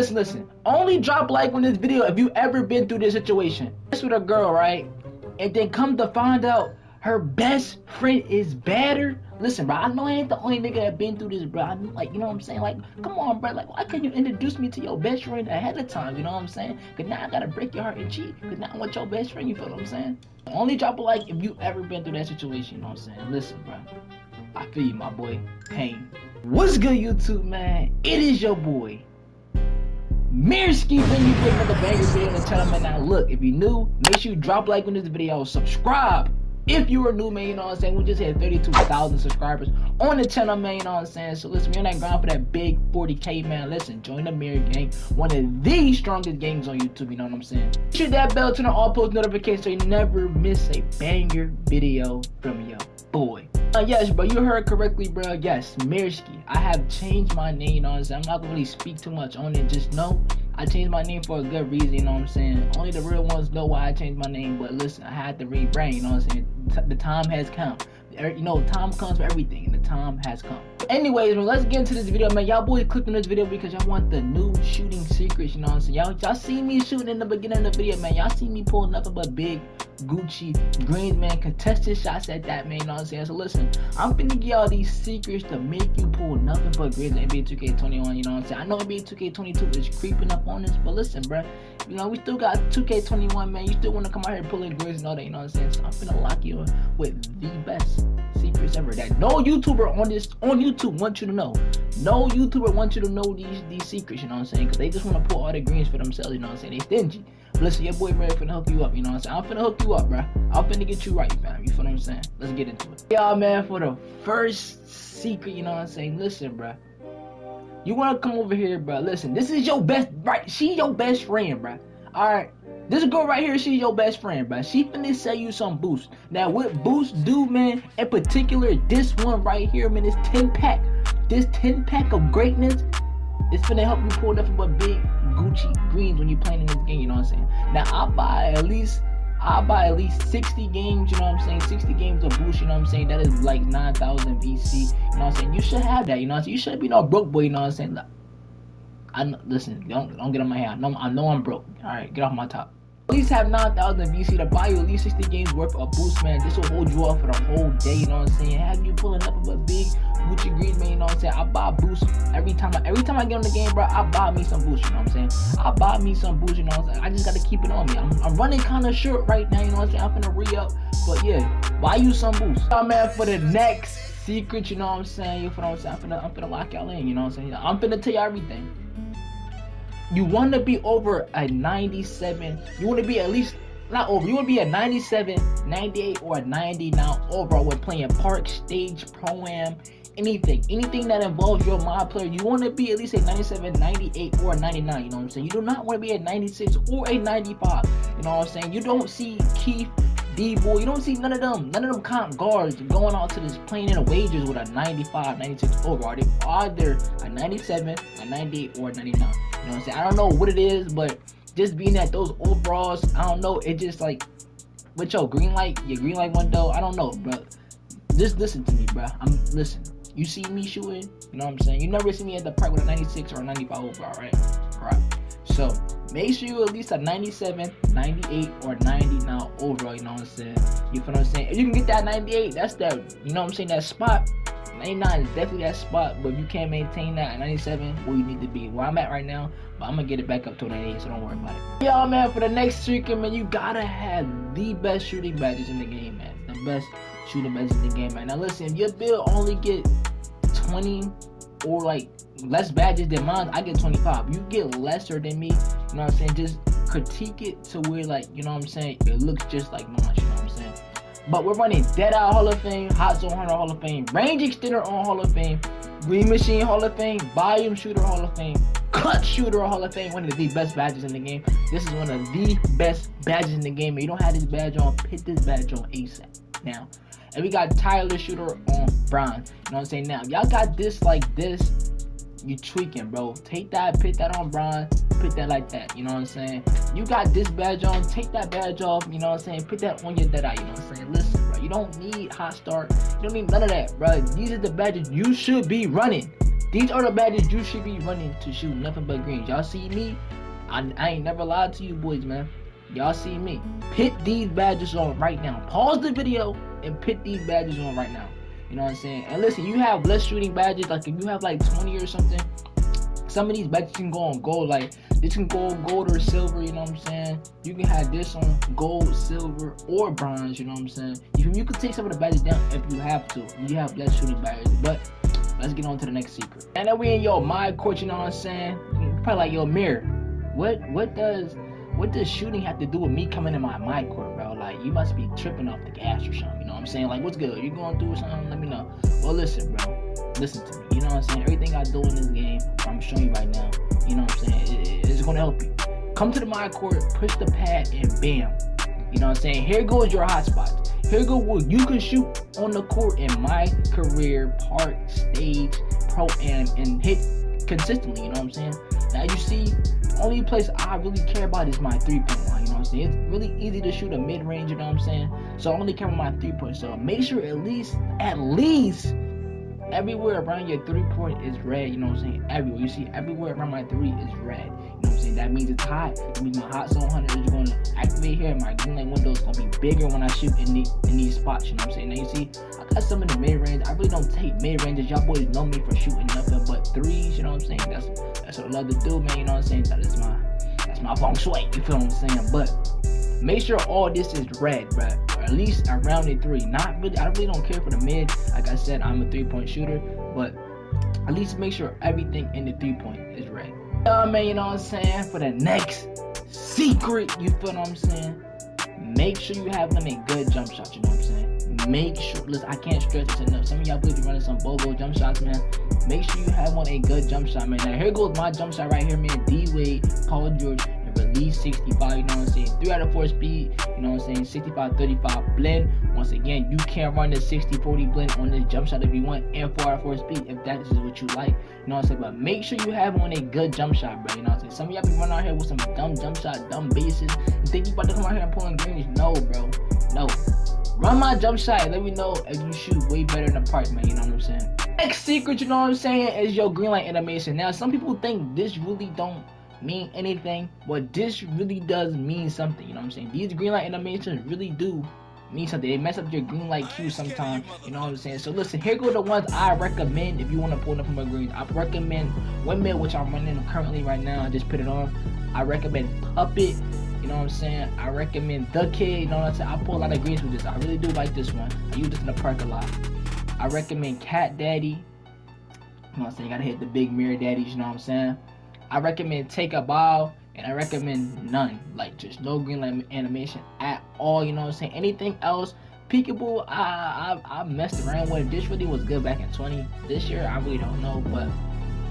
listen, listen. Only drop like on this video if you ever been through this situation. This with a girl, right? And then come to find out her best friend is better. Listen, bro, I know I ain't the only nigga that been through this, bro. I like, you know what I'm saying? Like, come on, bro. Like, why couldn't you introduce me to your best friend ahead of time? You know what I'm saying? Cause now I gotta break your heart and cheat. Cause now I want your best friend. You feel what I'm saying? Only drop a like if you ever been through that situation. You know what I'm saying? Listen, bro. I feel you, my boy. Pain. What's good, YouTube, man? It is your boy. Mirskii when you get another banger video on the channel, man. Now, look, if you new, make sure you drop like on this video, subscribe if you are new, man, you know what I'm saying? We just hit 32,000 subscribers on the channel, man, you know what I'm saying? So listen, we're on that ground for that big 40k, man. Listen, join the Mirror Gang, one of the strongest gangs on YouTube, you know what I'm saying? Hit that bell, turn on all post notifications so you never miss a banger video from your boy. Uh, yes, bro, you heard correctly, bro. Yes, Mirskii. I have changed my name, you know what I'm saying? I'm not gonna really speak too much on it. Just know I changed my name for a good reason, you know what I'm saying? Only the real ones know why I changed my name, but listen, I had to rebrand, you know what I'm saying? T- the time has come. You know, time comes for everything, and the time has come. Anyways, let's get into this video, man. Y'all boys clicked on this video because y'all want the new shooting secrets, you know what I'm saying? Y'all, y'all see me shooting in the beginning of the video, man. Y'all see me pulling nothing but big Gucci greens, man. Contested shots at that, man. You know what I'm saying? So listen, I'm finna give y'all these secrets to make you pull nothing but greens in NBA 2K21. You know what I'm saying? I know NBA 2K22 is creeping up on us, but listen, bro. You know, we still got 2K21, man. You still wanna come out here pulling greens and all that, you know what I'm saying? So I'm finna lock you with the best secrets ever that no YouTuber on this on YouTube wants you to know. No YouTuber wants you to know these these secrets, you know what I'm saying? Because they just want to pull all the greens for themselves, you know what I'm saying? They stingy. Listen, your boy Mary finna hook you up, you know what I'm saying? I'm finna hook you up, bro. I'm finna get you right, fam. You feel what I'm saying? Let's get into it. Y'all, man, for the first secret, you know what I'm saying? Listen, bro. You wanna come over here, bro. Listen, this is your best, right? She your best friend, bro. Alright. This girl right here, she's your best friend, bro. She finna sell you some boost. Now, what boost do, man? In particular, this one right here, man, this 10 pack. This 10 pack of greatness, it's finna help you pull nothing but big Gucci greens when you're playing in this game, you know what I'm saying? Now I buy at least I buy at least 60 games, you know what I'm saying? 60 games of boost, you know what I'm saying? That is like 9,000 VC, you know what I'm saying? You should have that, you know what I'm saying? You shouldn't be no broke boy, you know what I'm saying? I listen, don't don't get on my head. I know, I know I'm broke. All right, get off my top. At least have 9,000 VC to buy you at least 60 games worth of boost, man. This will hold you off for the whole day, you know what I'm saying? Have you pulling up a big Gucci green, man, you know what I'm saying? I buy boost every time I every time I get on the game, bro, I buy me some boost, you know what I'm saying? I buy me some boost, you know what I'm saying? I just gotta keep it on me. I'm, I'm running kinda short right now, you know what I'm saying? I'm finna re-up. But yeah, buy you some boost. Oh man, for the next secret, you know what I'm saying? You know what I'm saying? I'm finna, I'm finna lock y'all in, you know what I'm saying? I'm finna tell you everything. You want to be over a 97. You want to be at least not over. You want to be a 97, 98, or a 90 now overall when playing park, stage, pro am, anything. Anything that involves your mod player, you want to be at least a 97, 98, or a 99. You know what I'm saying? You do not want to be a 96 or a 95. You know what I'm saying? You don't see Keith. D-boy, you don't see none of them, none of them comp guards going out to this playing in the wages with a 95, 96 overall. They either a 97, a 98, or a 99. You know what I'm saying? I don't know what it is, but just being at those overalls, I don't know. It just like with your green light, your green light window. I don't know, bro. Just listen to me, bro. I'm listen. You see me shooting, you know what I'm saying? You never see me at the park with a 96 or a 95 overall, right? Right. So make sure you at least a 97, 98, or 90 now overall, you know what I'm saying? You feel what I'm saying? If you can get that 98, that's that, you know what I'm saying, that spot. 99 is definitely that spot, but if you can't maintain that at 97, where you need to be. Where I'm at right now, but I'm gonna get it back up to 98, so don't worry about it. Y'all, man, for the next streaker, man, you gotta have the best shooting badges in the game, man. The best shooting badges in the game, man. Now, listen, if your build only get 20 or like less badges than mine, I get 25. You get lesser than me, you know what I'm saying? Just critique it to where, like, you know what I'm saying? It looks just like mine, you know what I'm saying? But we're running Dead Eye Hall of Fame, Hot Zone Hunter Hall of Fame, Range Extender on Hall of Fame, Green Machine Hall of Fame, Volume Shooter Hall of Fame, Clutch Shooter Hall of Fame, one of the best badges in the game. This is one of the best badges in the game. If you don't have this badge on, put this badge on ASAP. Now, and we got Tireless Shooter on bronze. You know what I'm saying? Now, y'all got this like this, you tweaking, bro. Take that, put that on bronze, put that like that. You know what I'm saying? You got this badge on, take that badge off. You know what I'm saying? Put that on your dead eye. You know what I'm saying? Listen, bro. You don't need hot start. You don't need none of that, bro. These are the badges you should be running. These are the badges you should be running to shoot nothing but greens. Y'all see me? I, I ain't never lied to you boys, man. Y'all see me. Put these badges on right now. Pause the video and put these badges on right now. You know what I'm saying? And listen, you have less shooting badges. Like if you have like 20 or something, some of these badges can go on gold. Like this can go gold or silver. You know what I'm saying? You can have this on gold, silver, or bronze. You know what I'm saying? You, you can take some of the badges down if you have to. You have less shooting badges, but. Let's get on to the next secret. And then we in your my court, you know what I'm saying? Probably like your mirror. What what does what does shooting have to do with me coming in my my court, bro? Like you must be tripping off the gas or something. You know what I'm saying? Like what's good? You going through something? Let me know. Well, listen, bro. Listen to me. You know what I'm saying? Everything I do in this game, I'm showing you right now. You know what I'm saying? It, it's gonna help you. Come to the my court, push the pad, and bam. You know what I'm saying? Here goes your hot hotspots. Here go what you can shoot on the court in my career, park, stage, pro am, and hit consistently. You know what I'm saying? Now you see only place I really care about is my three point I'm saying? It's really easy to shoot a mid range. You know what I'm saying? So I only about my three point. So make sure at least, at least, everywhere around your three point is red. You know what I'm saying? Everywhere you see, everywhere around my three is red. You know what I'm saying? That means it's hot. It means my hot zone hunter is going to activate here. My green light window is to be bigger when I shoot in, the, in these spots. You know what I'm saying? Now you see, I got some in the mid range. I really don't take mid ranges. Y'all boys know me for shooting nothing but threes. You know what I'm saying? That's that's what I love to do, man. You know what I'm saying? That is my that's my feng shui. You feel what I'm saying? But make sure all this is red, bro. Or at least around the three. Not really. I really don't care for the mid. Like I said, I'm a three point shooter, but at least make sure everything in the three point is red. Uh, man, you know what I'm saying? For the next secret, you feel what I'm saying? Make sure you have them a good jump shot. You know what I'm saying? Make sure. Listen, I can't stress this enough. Some of y'all believe running some BOGO jump shots, man. Make sure you have one a good jump shot, man. Now here goes my jump shot right here, man. D Wade, Paul George, and release 65. You know what I'm saying? Three out of four speed. You know what I'm saying? 65, 35 blend. Once again, you can run the 60, 40 blend on this jump shot if you want, and four out of four speed if that is what you like. You know what I'm saying? But make sure you have one a good jump shot, bro. You know what I'm saying? Some of y'all be running out here with some dumb jump shot, dumb bases. You think you about to come out here and pull pulling greens? No, bro. No. Run my jump shot let me know if you shoot way better in the park, man. You know what I'm saying? Next secret, you know what I'm saying, is your green light animation. Now, some people think this really don't mean anything, but this really does mean something. You know what I'm saying? These green light animations really do mean something. They mess up your green light cue sometimes. You know what I'm saying? So listen, here go the ones I recommend if you want to pull up from a green. I recommend Windmill, which I'm running currently right now. I just put it on. I recommend Puppet. Know what I'm saying? I recommend The Kid. You know what I'm saying? I pull a lot of greens with this. I really do like this one. I use this in the park a lot. I recommend Cat Daddy. You know what I'm saying? You gotta hit the big mirror daddies, you know what I'm saying? I recommend Take a Bow, and I recommend none. Like, just no green light animation at all, you know what I'm saying? Anything else, Peekaboo, I, I, I messed around with. This really was good back in 20. This year, I really don't know, but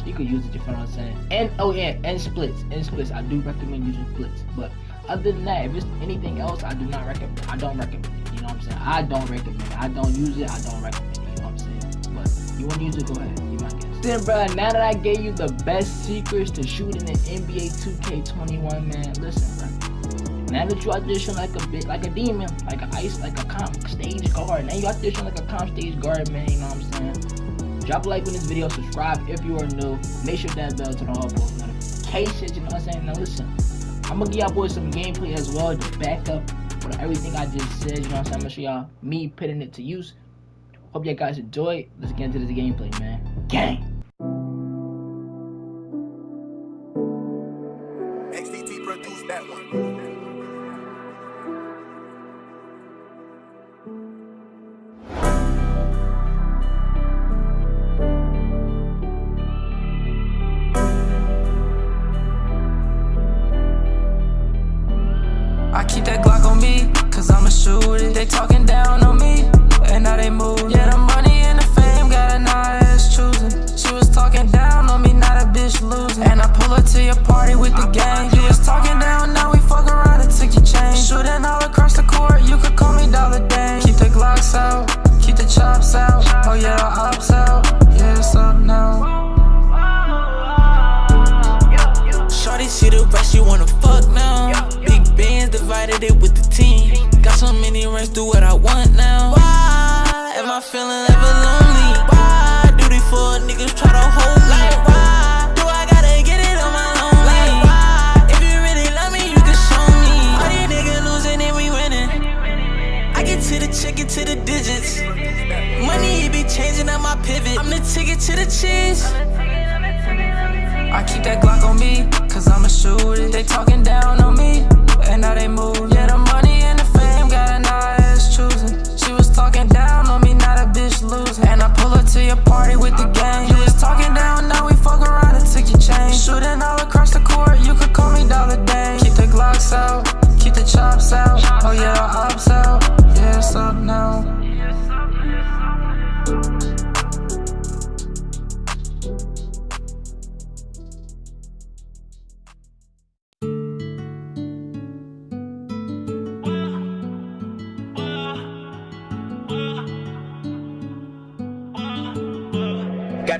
you could use it, if you feel what I'm saying? And, oh yeah, and splits, and splits. I do recommend using splits, but other than that, if it's anything else, I do not recommend. I don't recommend it. You know what I'm saying? I don't recommend it. I don't use it. I don't recommend it. You know what I'm saying? But you want to use it, go ahead. You might guess. Then, bro, now that I gave you the best secrets to shooting in NBA 2K21, man, listen, bro. Now that you audition like a bit, like a demon, like a ice, like a comp stage guard. Now you audition like a comp stage guard, man. You know what I'm saying? Drop a like on this video, subscribe if you are new. Make sure that bell to the all post notifications. You know what I'm saying? Now listen. I'm gonna give y'all boys some gameplay as well to back up for everything I just said. You know what I'm saying? I'm gonna show y'all me putting it to use. Hope y'all guys enjoy. Let's get into this gameplay, man. Gang! They talking down on me, and now they move. Yeah, the money and the fame got an ass choosing. She was talking down on me, not a bitch losing. And I pull up to your party with the gang. You was talking down, now we fuck around and took your chain. Shooting all across the court, you could call me Dollar Dane. Keep the Glocks out, keep the chops out. Oh yeah, the ops what I want now. Why am I feeling ever lonely? Why do these four niggas try to hold me? Like, why do I gotta get it on my own? Like, why? If you really love me, you can show me. All these niggas losing and we winning. I get to the chicken, to the digits. Money be changing up my pivot. I'm the ticket to the cheese. I keep that Glock on me, cause I'ma shoot it. They talking down on me, and now they move. Yeah, to your party with the gang. You was talking down, now we fuck around and took your chain. Shooting all across the court, you could call me Dollar Dane. Keep the Glocks out, keep the chops out.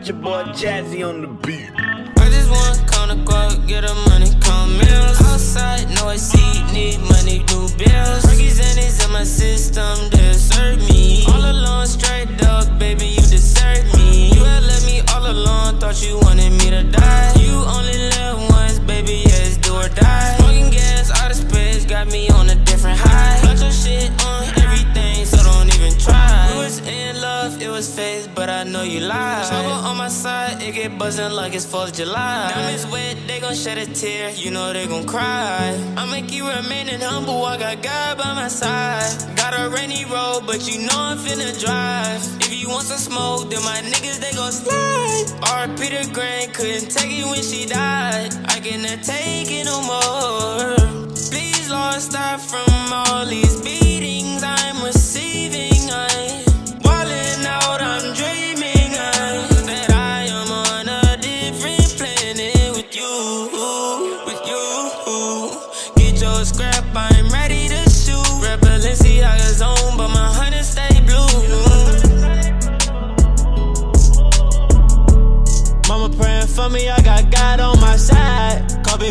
Your boy Jazzy on the beat. I just want come to go get the money, come meals. Outside, no I see, need money, new bills. Perkies and it's in my system, they serve me. All alone, straight dog, baby, you deserve me. You had let me all alone, thought you wanted me to die. It was fake, but I know you lied. Trouble on my side, it get buzzing like it's 4th of July. Diamonds wet, they gon' shed a tear, you know they gon' cry. I'ma keep remaining humble, I got God by my side. Got a rainy road, but you know I'm finna drive. If you want some smoke, then my niggas, they gon' slide. R.P. Peter Grand couldn't take it when she died. I cannot take it no more. Please, Lord, stop from all these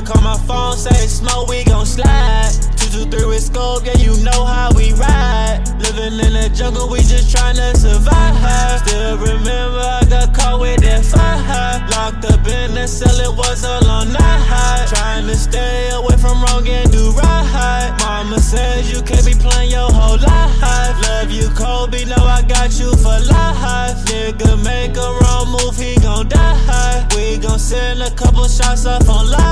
call my phone, say smoke, we gon' slide. Two two three with scope, yeah, you know how we ride. Living in the jungle, we just tryna survive. Still remember I got caught with that fire. Locked up in the cell, it was a long night. Trying to stay away from wrong and do right. Mama says you can't be playing your whole life. Love you, Kobe, know I got you for life. Nigga make a wrong move, he gon' die. We gon' send a couple shots up on live.